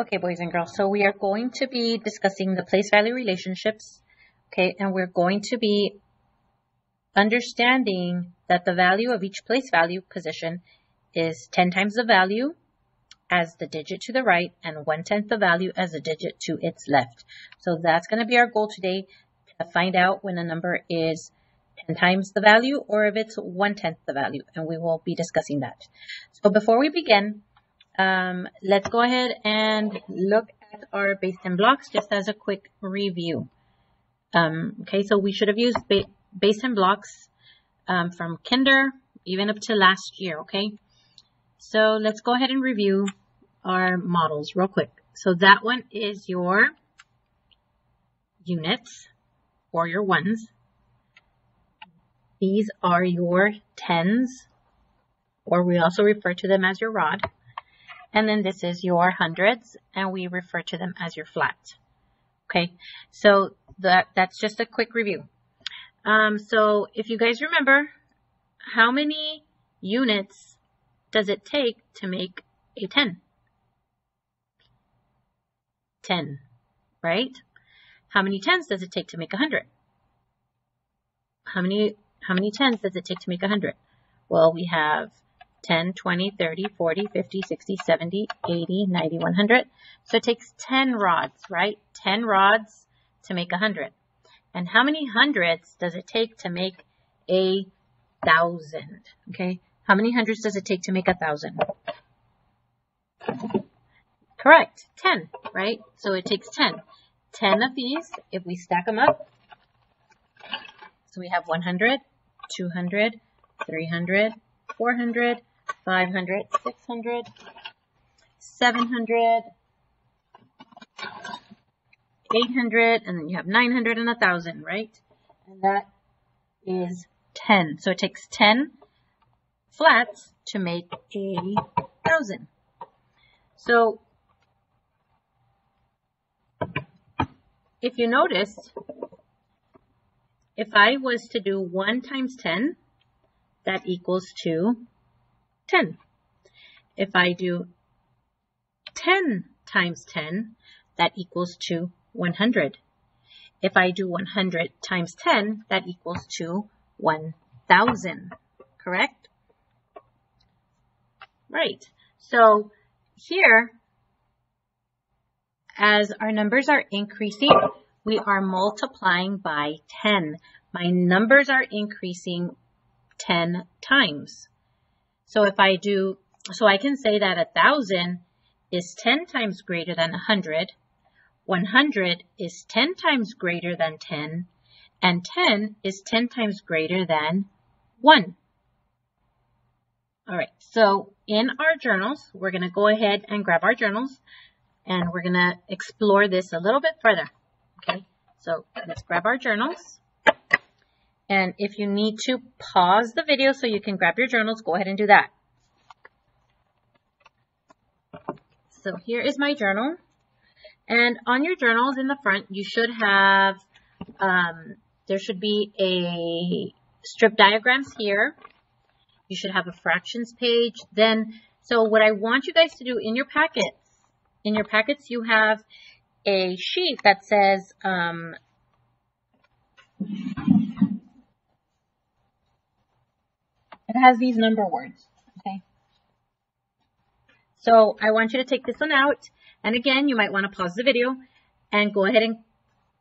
Okay, boys and girls, so we are going to be discussing the place value relationships, okay, and we're going to be understanding that the value of each place value position is 10 times the value as the digit to the right and one-tenth the value as the digit to its left. So that's going to be our goal today to find out when a number is 10 times the value or if it's one-tenth the value, and we will be discussing that. So before we begin, um, let's go ahead and look at our base 10 blocks just as a quick review. Um, okay, so we should have used ba base 10 blocks um, from kinder even up to last year, okay? So let's go ahead and review our models real quick. So that one is your units or your ones. These are your tens, or we also refer to them as your rod. And then this is your hundreds, and we refer to them as your flats. Okay, so that, that's just a quick review. Um, so if you guys remember, how many units does it take to make a 10? 10, right? How many tens does it take to make a 100? How many, how many tens does it take to make a 100? Well, we have 10, 20, 30, 40, 50, 60, 70, 80, 90, 100. So it takes 10 rods, right? 10 rods to make a 100. And how many hundreds does it take to make a thousand? Okay, how many hundreds does it take to make a thousand? Correct, 10, right? So it takes 10. 10 of these, if we stack them up, so we have 100, 200, 300, 400, 500, 600, 700, 800, and then you have 900 and 1,000, right? And that is 10. So it takes 10 flats to make a 1,000. So if you notice, if I was to do 1 times 10, that equals to 10. If I do 10 times 10, that equals to 100. If I do 100 times 10, that equals to 1,000, correct? Right. So here, as our numbers are increasing, we are multiplying by 10. My numbers are increasing 10 times. So if I do, so I can say that a thousand is 10 times greater than a hundred, 100 is 10 times greater than 10, and 10 is 10 times greater than 1. All right, so in our journals, we're going to go ahead and grab our journals, and we're going to explore this a little bit further. Okay, so let's grab our journals. And if you need to pause the video so you can grab your journals, go ahead and do that. So here is my journal. And on your journals in the front, you should have, um, there should be a strip diagrams here. You should have a fractions page. Then, so what I want you guys to do in your packets, in your packets, you have a sheet that says, um, It has these number words, okay? So I want you to take this one out. And again, you might want to pause the video and go ahead and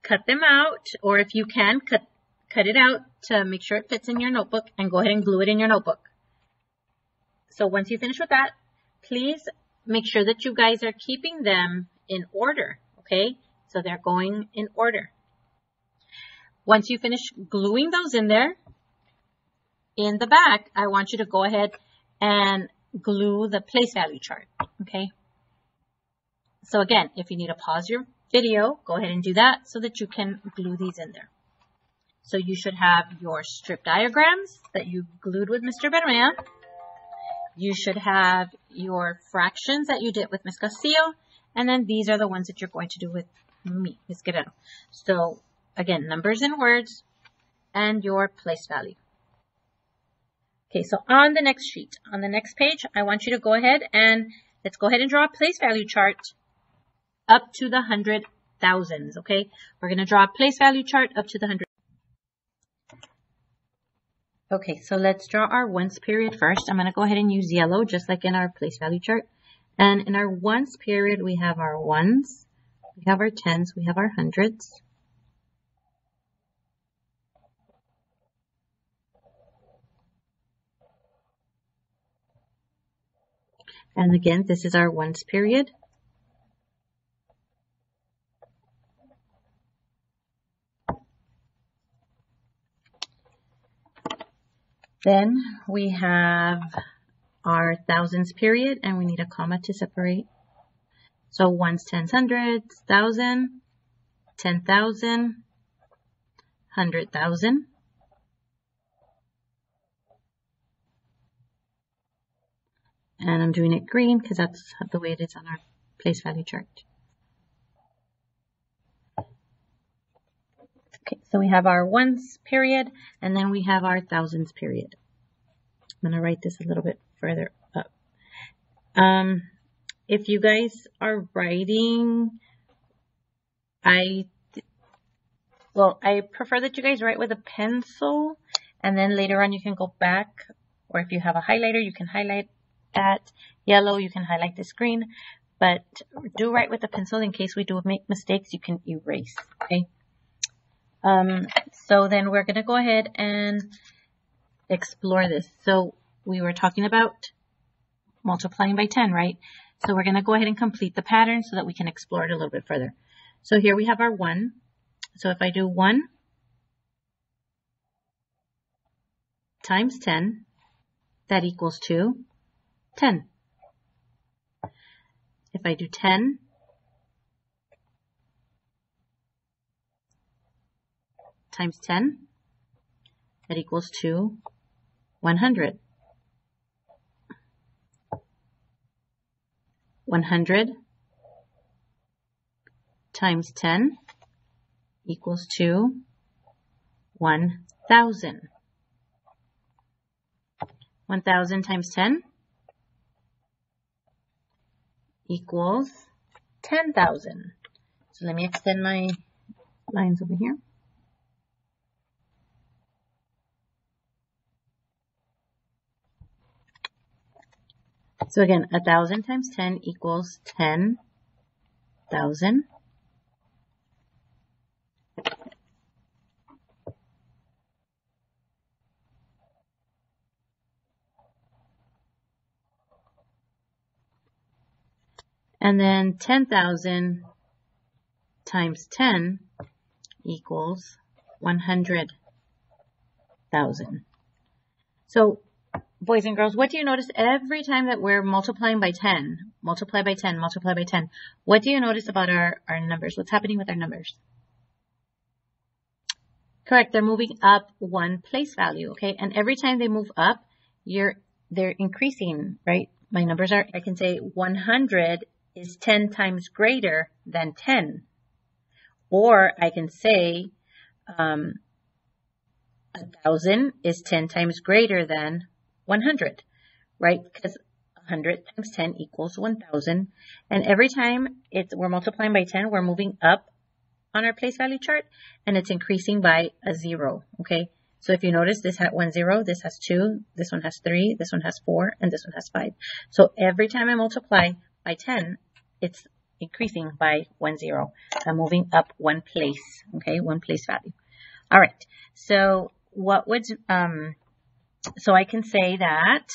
cut them out. Or if you can, cut, cut it out to make sure it fits in your notebook and go ahead and glue it in your notebook. So once you finish with that, please make sure that you guys are keeping them in order, okay? So they're going in order. Once you finish gluing those in there, in the back, I want you to go ahead and glue the place value chart, okay? So again, if you need to pause your video, go ahead and do that so that you can glue these in there. So you should have your strip diagrams that you glued with Mr. Bermea. You should have your fractions that you did with Ms. Castillo. And then these are the ones that you're going to do with me, Ms. Guerrero. So again, numbers and words and your place value. Okay, so on the next sheet, on the next page, I want you to go ahead and let's go ahead and draw a place value chart up to the hundred thousands, okay? We're going to draw a place value chart up to the hundred. Okay, so let's draw our ones period first. I'm going to go ahead and use yellow, just like in our place value chart. And in our ones period, we have our ones, we have our tens, we have our hundreds. And again, this is our ones period. Then we have our thousands period and we need a comma to separate. So ones, tens, hundreds, thousand, ten thousand, hundred thousand. And I'm doing it green because that's the way it is on our place value chart. Okay, so we have our ones period, and then we have our thousands period. I'm going to write this a little bit further up. Um, if you guys are writing, I, well, I prefer that you guys write with a pencil, and then later on you can go back, or if you have a highlighter, you can highlight that. Yellow, you can highlight this green, but do write with a pencil in case we do make mistakes, you can erase, okay? Um, so then we're going to go ahead and explore this. So we were talking about multiplying by 10, right? So we're going to go ahead and complete the pattern so that we can explore it a little bit further. So here we have our 1. So if I do 1 times 10, that equals to 10. If I do 10 times 10, that equals to 100. 100 times 10 equals to 1,000. 1,000 times 10 equals 10,000. So let me extend my lines over here. So again, a thousand times 10 equals 10,000. And then 10,000 times 10 equals 100,000. So boys and girls, what do you notice every time that we're multiplying by 10, multiply by 10, multiply by 10, what do you notice about our, our numbers? What's happening with our numbers? Correct, they're moving up one place value, okay? And every time they move up, you're they're increasing, right? My numbers are, I can say 100 is 10 times greater than 10. Or I can say um, 1,000 is 10 times greater than 100, right? Because 100 times 10 equals 1,000. And every time it's we're multiplying by 10, we're moving up on our place value chart, and it's increasing by a zero, okay? So if you notice, this has one zero, this has two, this one has three, this one has four, and this one has five. So every time I multiply by 10, it's increasing by one zero. I'm moving up one place, okay, one place value. All right, so what would, um, so I can say that,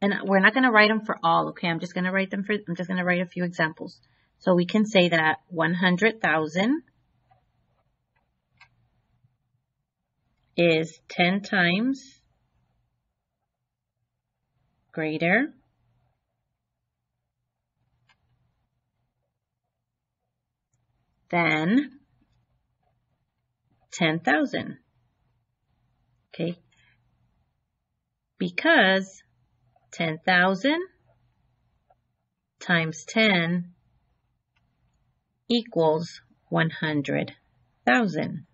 and we're not going to write them for all, okay? I'm just going to write them for, I'm just going to write a few examples. So we can say that 100,000 is 10 times greater than 10,000. Okay. Because 10,000 times 10 equals 100,000.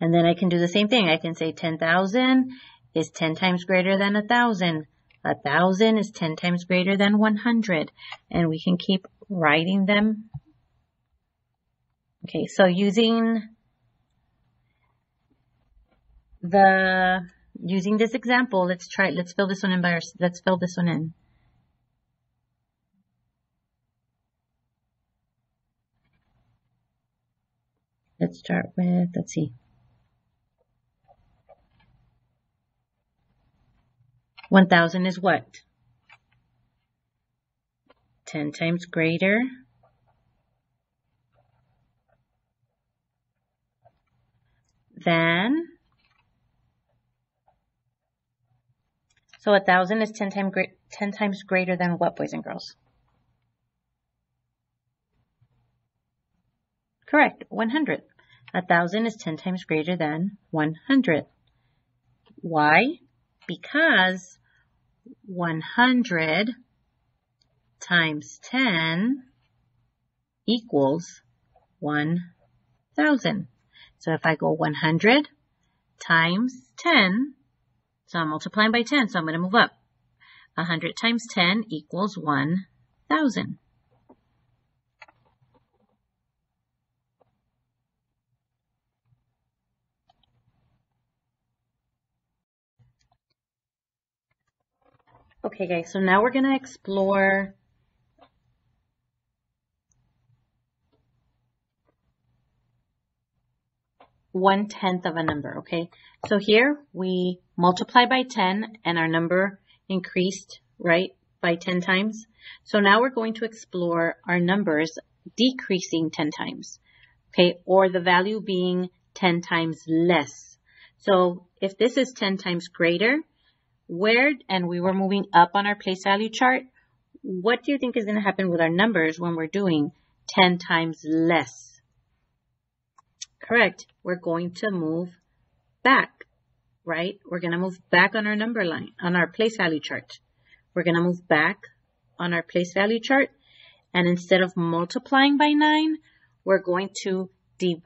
And then I can do the same thing. I can say 10,000 is 10 times greater than 1,000. 1,000 is 10 times greater than 100. And we can keep writing them. Okay, so using the, using this example, let's try, let's fill this one in by our, let's fill this one in. Let's start with, let's see. 1000 is what? 10 times greater than So a thousand is 10 times, 10 times greater than what, boys and girls? Correct, 100. A thousand is 10 times greater than 100. Why? Because 100 times 10 equals 1,000. So if I go 100 times 10, so I'm multiplying by 10, so I'm going to move up. 100 times 10 equals 1,000. Okay guys, so now we're going to explore one tenth of a number, okay? So here we multiply by 10 and our number increased, right, by 10 times. So now we're going to explore our numbers decreasing 10 times, okay, or the value being 10 times less. So if this is 10 times greater, where, and we were moving up on our place value chart, what do you think is going to happen with our numbers when we're doing 10 times less? Correct. We're going to move back, right? We're going to move back on our number line, on our place value chart. We're going to move back on our place value chart. And instead of multiplying by 9, we're going to,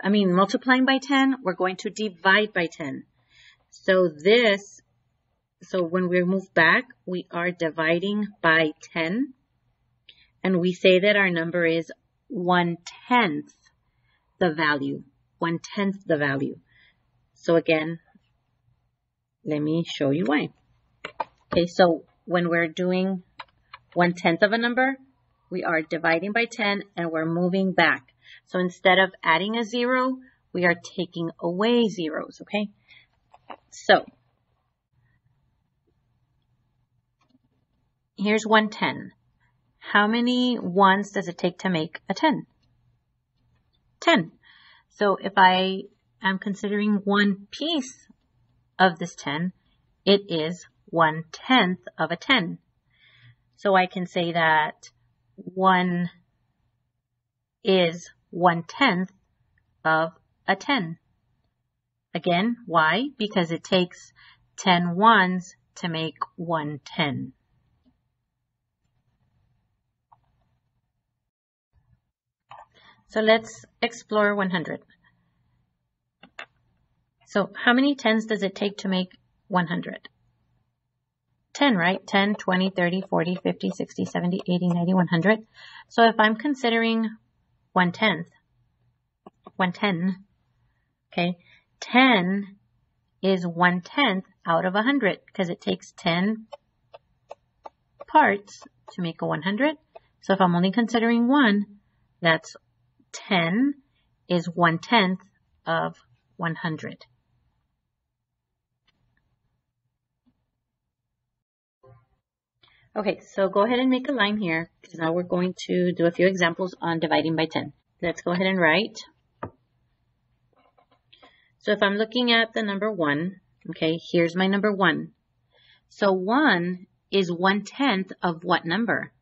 I mean, multiplying by 10, we're going to divide by 10. So this so when we move back, we are dividing by 10. And we say that our number is one-tenth the value. One-tenth the value. So again, let me show you why. Okay, so when we're doing one-tenth of a number, we are dividing by 10 and we're moving back. So instead of adding a zero, we are taking away zeros, okay? So Here's 110. How many ones does it take to make a 10? 10. So if I am considering one piece of this 10, it is one tenth of a 10. So I can say that 1 is one tenth of a 10. Again, why? Because it takes 10 ones to make one 10. So let's explore 100. So how many tens does it take to make 100? 10, right? 10, 20, 30, 40, 50, 60, 70, 80, 90, 100. So if I'm considering 1 tenth, 110, okay, 10 is 1 tenth out of 100 because it takes 10 parts to make a 100. So if I'm only considering one, that's 10 is one tenth of 100. Okay, so go ahead and make a line here because now we're going to do a few examples on dividing by 10. Let's go ahead and write. So if I'm looking at the number 1, okay, here's my number 1. So 1 is one tenth of what number?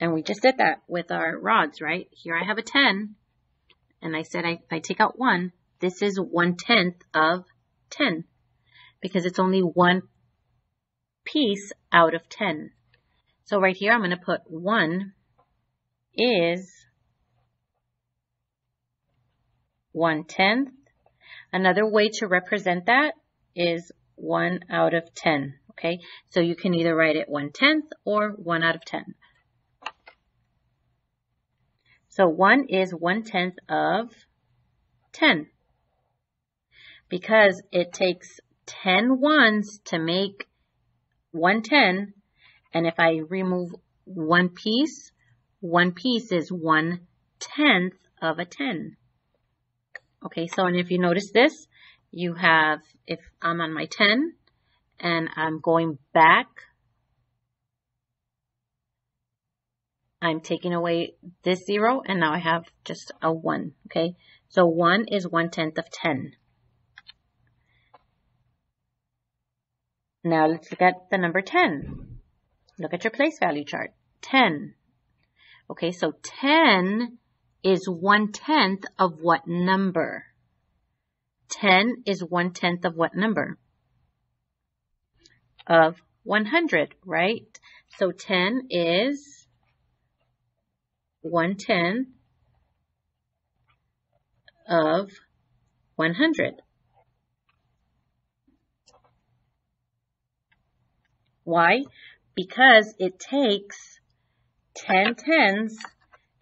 And we just did that with our rods, right? Here I have a 10, and I said I, I take out 1. This is 1 tenth of 10, because it's only one piece out of 10. So right here, I'm going to put 1 is 1 tenth. Another way to represent that is 1 out of 10. Okay, so you can either write it 1 tenth or 1 out of 10. So 1 is 1 tenth of 10 because it takes 10 ones to make 110 and if I remove one piece, one piece is 1 tenth of a 10. Okay, so and if you notice this, you have, if I'm on my 10 and I'm going back, I'm taking away this zero and now I have just a 1, okay? So 1 is 1 tenth of 10. Now let's look at the number 10. Look at your place value chart. 10. Okay, so 10 is 1 tenth of what number? 10 is 1 tenth of what number? Of 100, right? So 10 is 1 tenth of 100. Why? Because it takes 10 tens,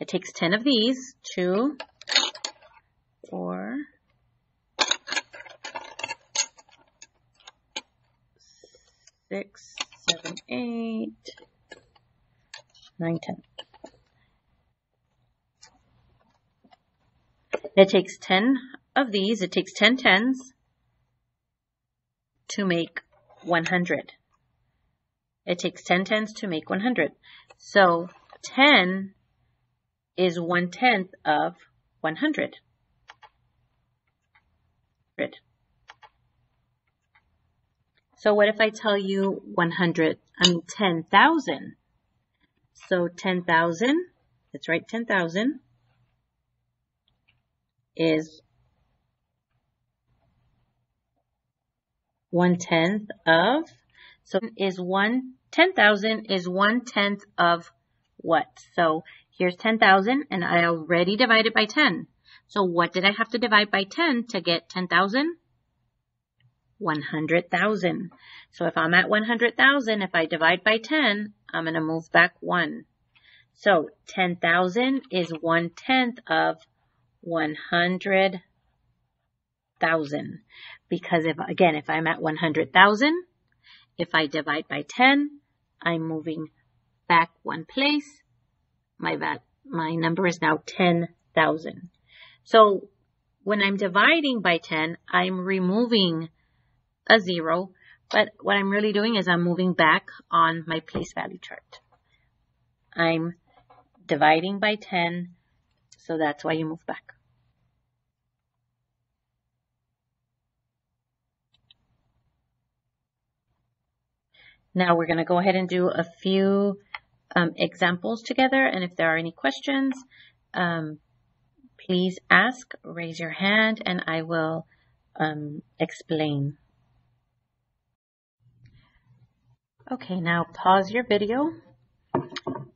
it takes 10 of these, two, four, six, seven, eight, nine, ten. It takes 10 of these, it takes 10 tens to make 100. It takes 10 tens to make 100. So 10 is 1 tenth of 100. So what if I tell you 100, I mean 10,000? So 10,000, let's write 10,000, is one tenth of, so is 1, 10,000 is one tenth of what? So here's 10,000 and I already divided by 10. So what did I have to divide by 10 to get 10,000? 100,000. So if I'm at 100,000, if I divide by 10, I'm going to move back 1. So 10,000 is one tenth of 100,000. Because if, again, if I'm at 100,000, if I divide by 10, I'm moving back one place. My, my number is now 10,000. So when I'm dividing by 10, I'm removing a zero, but what I'm really doing is I'm moving back on my place value chart. I'm dividing by 10, so that's why you move back. Now we're going to go ahead and do a few um, examples together, and if there are any questions, um, please ask, raise your hand, and I will um, explain. Okay, now pause your video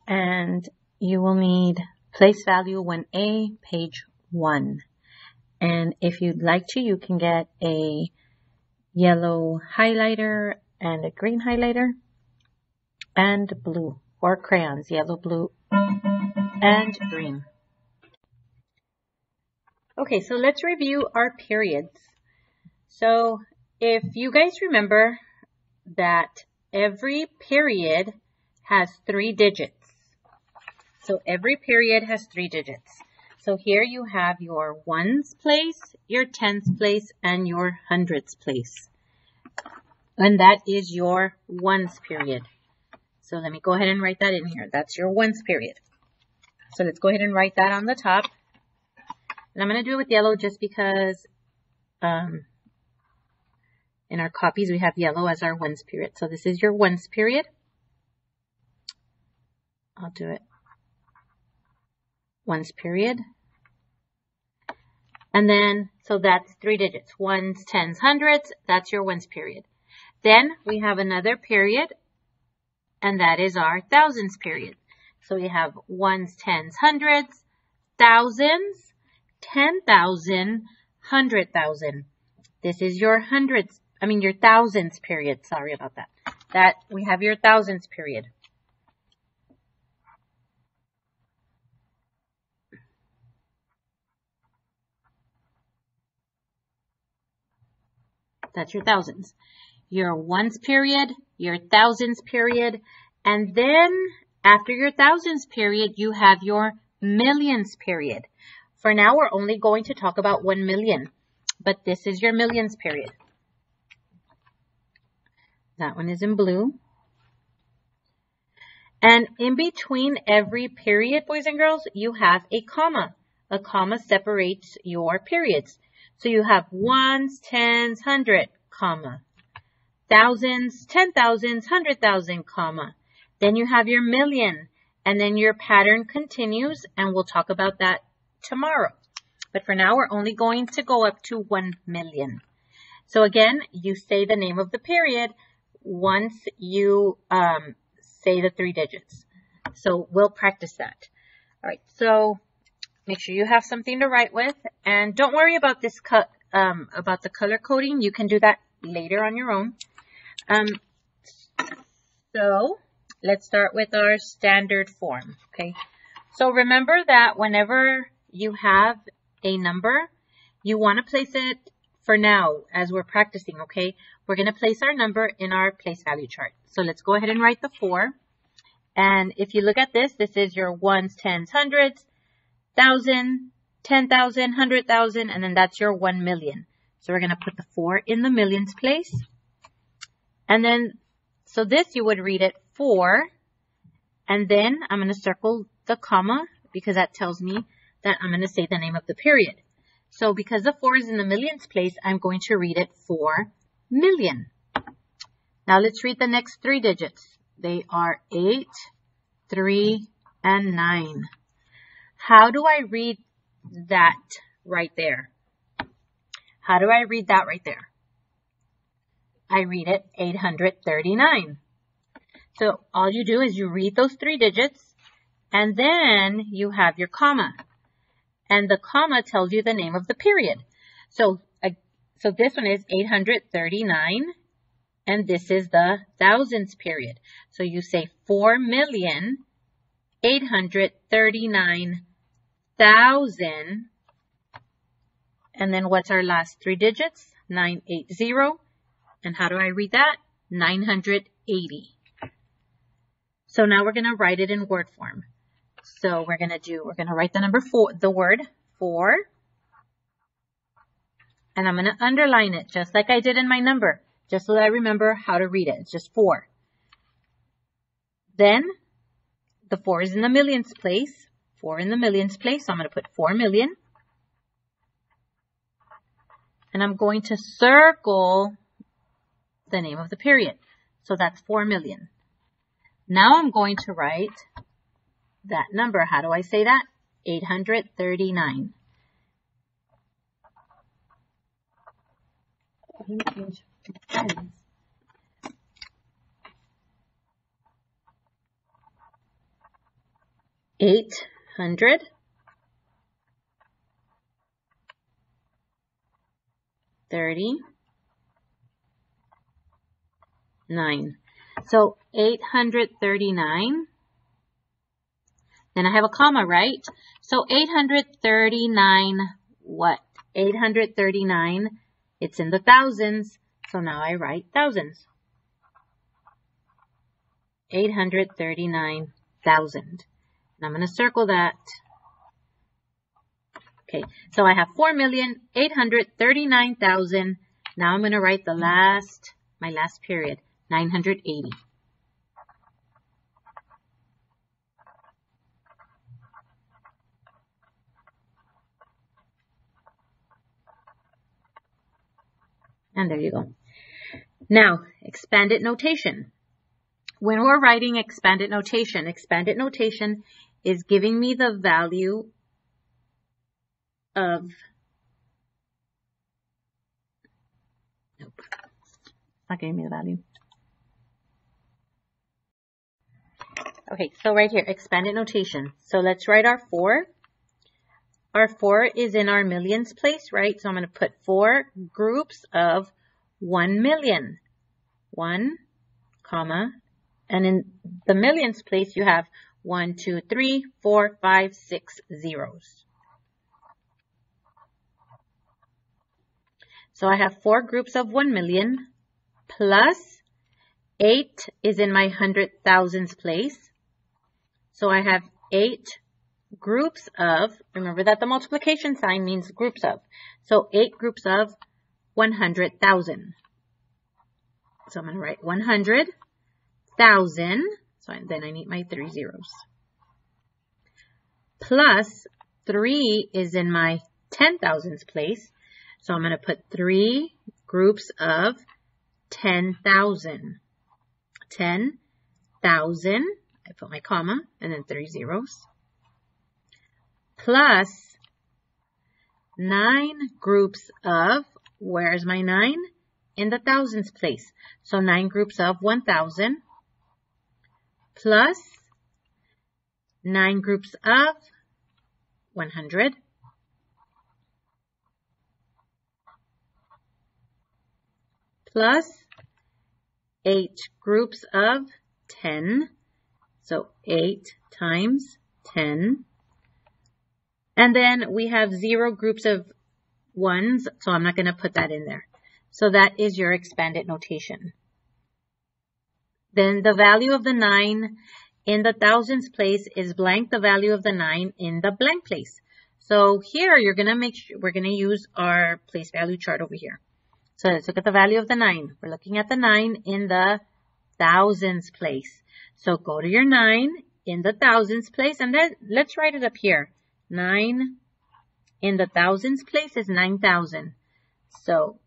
and you will need place value 1A, page 1. And if you'd like to, you can get a yellow highlighter and a green highlighter and blue or crayons, yellow, blue, and green. Okay, so let's review our periods. So if you guys remember that every period has three digits. So every period has three digits. So here you have your ones place, your tens place, and your hundreds place. And that is your ones period. So let me go ahead and write that in here. That's your ones period. So let's go ahead and write that on the top. And I'm going to do it with yellow just because um, in our copies, we have yellow as our ones period. So this is your ones period. I'll do it. Ones period. And then, so that's three digits. Ones, tens, hundreds. That's your ones period. Then we have another period, and that is our thousands period. So we have ones, tens, hundreds, thousands, ten thousand, hundred thousand. This is your hundreds I mean your thousands period. Sorry about that. That we have your thousands period. That's your thousands. Your ones period, your thousands period, and then after your thousands period, you have your millions period. For now, we're only going to talk about 1 million, but this is your millions period. That one is in blue. And in between every period, boys and girls, you have a comma. A comma separates your periods. So you have ones, tens, hundred, comma. Thousands, ten thousands, hundred thousand, comma. Then you have your million. And then your pattern continues, and we'll talk about that tomorrow. But for now, we're only going to go up to 1 million. So again, you say the name of the period once you um, say the three digits. So we'll practice that. All right, so make sure you have something to write with. And don't worry about this cut, um, about the color coding. You can do that later on your own. Um, so let's start with our standard form, okay? So remember that whenever you have a number, you want to place it for now as we're practicing, okay? We're going to place our number in our place value chart. So let's go ahead and write the 4. And if you look at this, this is your ones, tens, hundreds, thousand, ten thousand, hundred thousand, and then that's your 1 million. So we're going to put the 4 in the millions place. And then, so this you would read it 4. And then I'm going to circle the comma because that tells me that I'm going to say the name of the period. So because the 4 is in the millions place, I'm going to read it 4 million. Now let's read the next three digits. They are 8, 3, and 9. How do I read that right there? How do I read that right there? I read it 839. So all you do is you read those three digits and then you have your comma. And the comma tells you the name of the period. So, uh, so this one is 839 and this is the thousands period. So you say 4 839,000 and then what's our last three digits? 980. And how do I read that? 980. So now we're going to write it in word form. So we're going to do, we're going to write the number four, the word four. And I'm going to underline it just like I did in my number, just so that I remember how to read it. It's just four. Then the four is in the millions place. Four in the millions place. So I'm going to put four million. And I'm going to circle the name of the period. So that's four million. Now I'm going to write that number. How do I say that? 839. Eight hundred thirty nine. So 839. Then I have a comma, right? So 839 what? 839, it's in the thousands. So now I write thousands. 839,000. And I'm going to circle that. Okay, so I have 4,839,000. Now I'm going to write the last, my last period. 980. And there you go. Now, expanded notation. When we're writing expanded notation, expanded notation is giving me the value of, nope, not giving me the value. Okay, so right here, expanded notation. So let's write our 4. Our 4 is in our millions place, right? So I'm going to put 4 groups of 1 million. 1, comma, and in the millions place you have one, two, three, four, five, six zeros. So I have four groups of 1 million plus 8 is in my hundred thousands place. So I have 8 groups of, remember that the multiplication sign means groups of. So 8 groups of 100,000. So I'm going to write 100,000. So then I need my three zeros. Plus 3 is in my 10,000s place. So I'm going to put 3 groups of 10,000. 10,000. I put my comma and then three zeros. Plus 9 groups of, where's my 9? In the thousands place. So 9 groups of 1,000 plus 9 groups of 100 plus 8 groups of 10. So 8 times 10. And then we have 0 groups of 1s, so I'm not going to put that in there. So that is your expanded notation. Then the value of the 9 in the thousands place is blank the value of the 9 in the blank place. So here you're going to make sure we're going to use our place value chart over here. So let's look at the value of the 9. We're looking at the 9 in the thousands place. So go to your 9 in the thousands place and then let's write it up here. 9 in the thousands place is 9,000. So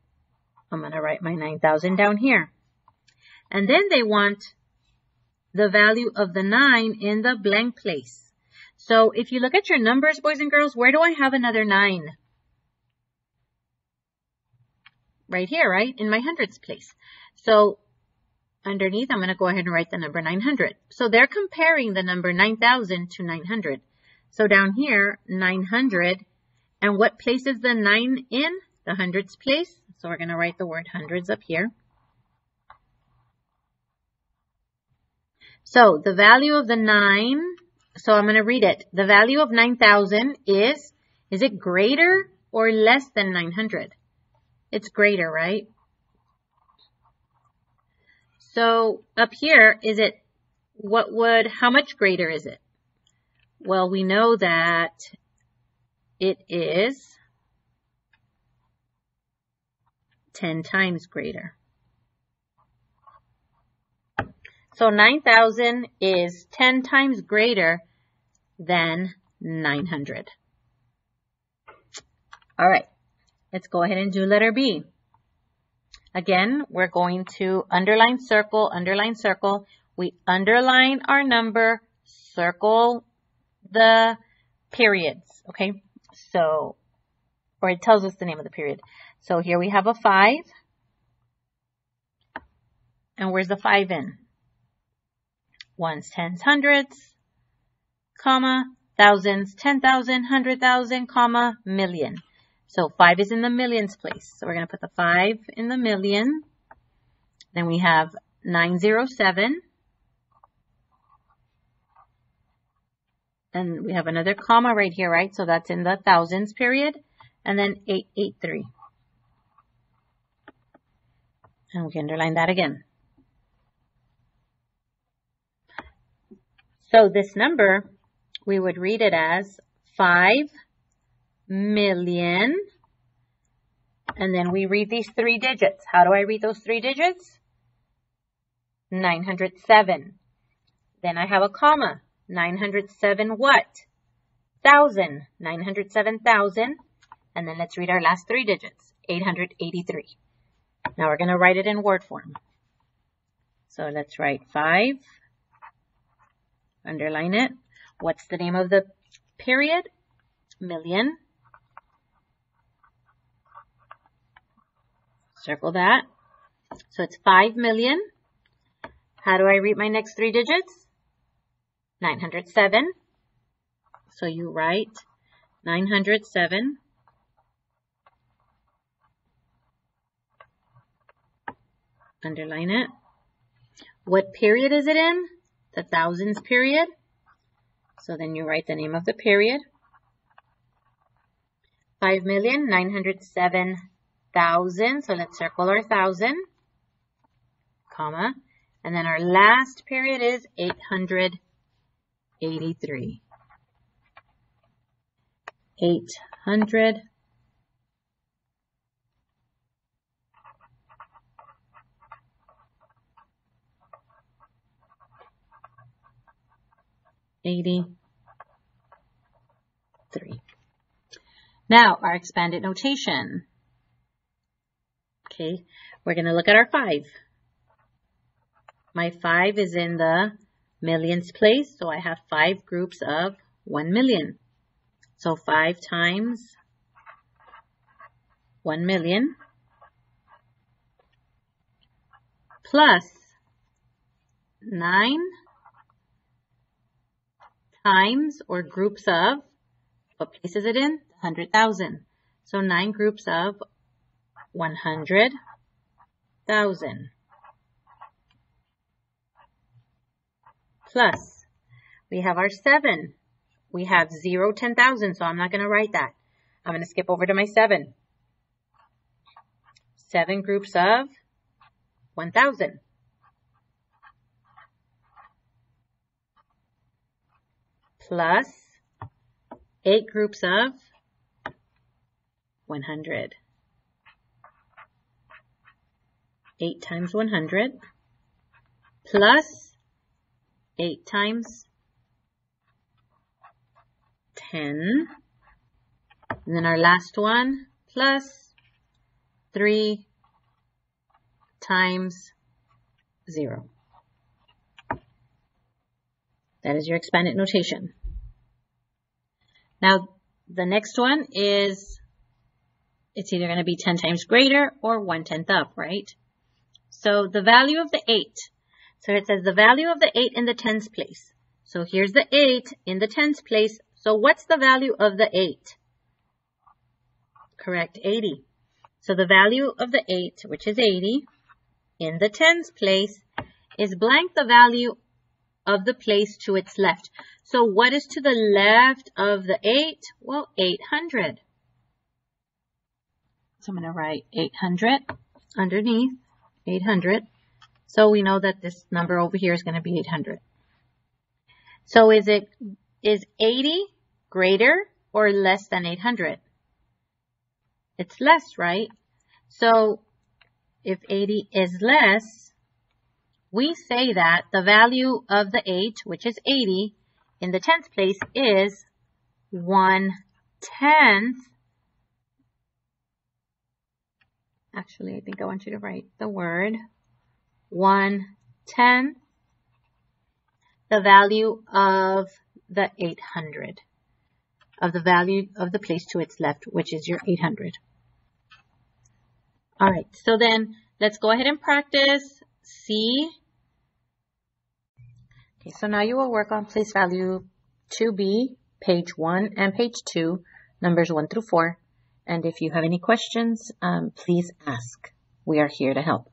I'm going to write my 9,000 down here. And then they want the value of the 9 in the blank place. So if you look at your numbers, boys and girls, where do I have another 9? Right here, right? In my hundreds place. So underneath, I'm going to go ahead and write the number 900. So they're comparing the number 9,000 to 900. So down here, 900. And what place is the 9 in? The hundreds place. So we're going to write the word hundreds up here. So the value of the 9, so I'm going to read it. The value of 9,000 is, is it greater or less than 900? It's greater, right? So up here, is it, what would, how much greater is it? Well, we know that it is 10 times greater. So 9,000 is 10 times greater than 900. All right, let's go ahead and do letter B. Again, we're going to underline circle, underline circle. We underline our number, circle the periods, okay? So, or it tells us the name of the period. So here we have a 5. And where's the 5 in? Ones, tens, hundreds, comma, thousands, ten thousand, hundred thousand, comma, million. So 5 is in the millions place. So we're going to put the 5 in the million. Then we have 907. And we have another comma right here, right? So that's in the thousands period. And then 883. And we can underline that again. So this number, we would read it as 5 million. And then we read these three digits. How do I read those three digits? 907. Then I have a comma. 907 what? Thousand. 907,000. And then let's read our last three digits. 883. Now we're going to write it in word form. So let's write 5 Underline it. What's the name of the period? Million. Circle that. So it's 5 million. How do I read my next three digits? 907. So you write 907. underline it. What period is it in? The thousands period. So then you write the name of the period. 5,907,000. So let's circle our thousand, comma. And then our last period is 883. 800 83. Now, our expanded notation. Okay, we're going to look at our 5. My 5 is in the millions place, so I have 5 groups of 1 million. So 5 times 1 million plus 9 times or groups of, what place is it in? 100,000. So 9 groups of 100,000. Plus, we have our 7 we have 0, 10,000, so I'm not going to write that. I'm going to skip over to my 7. 7 groups of 1,000. Plus 8 groups of 100. 8 times 100 plus 8 times 10. And then our last one plus 3 times 0. That is your expanded notation. Now, the next one is, it's either going to be 10 times greater or 1 tenth up, right? So the value of the 8. So it says the value of the 8 in the tens place. So here's the 8 in the tens place. So what's the value of the 8? Correct, 80. So the value of the 8, which is 80, in the tens place, is blank the value of the place to its left. So what is to the left of the 8? Well, 800. So I'm going to write 800 underneath, 800. So we know that this number over here is going to be 800. So is it is 80 greater or less than 800? It's less, right? So if 80 is less, we say that the value of the 8, which is 80, in the tenth place is 1 tenth. Actually, I think I want you to write the word 1 tenth the value of the 800 of the value of the place to its left, which is your 800. All right, so then let's go ahead and practice C. Okay, so now you will work on place value 2B, page 1 and page 2, numbers 1 through 4. And if you have any questions, um, please ask. We are here to help.